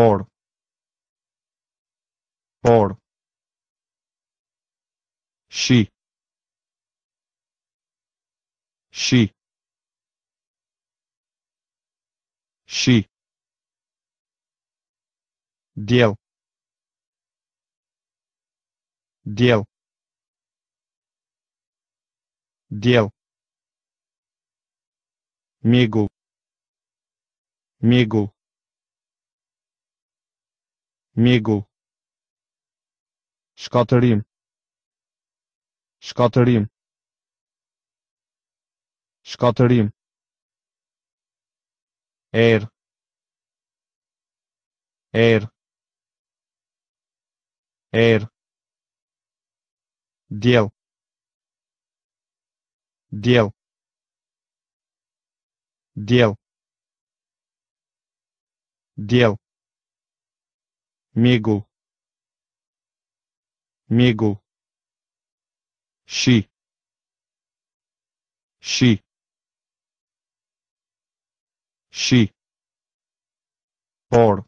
or she. She. She. Дел дел дел мигу мигу mjegull, shkatërim, shkatërim, shkatërim, er, er, er, djel, djel, djel, djel, Migu. Migu. She. She. She. Or.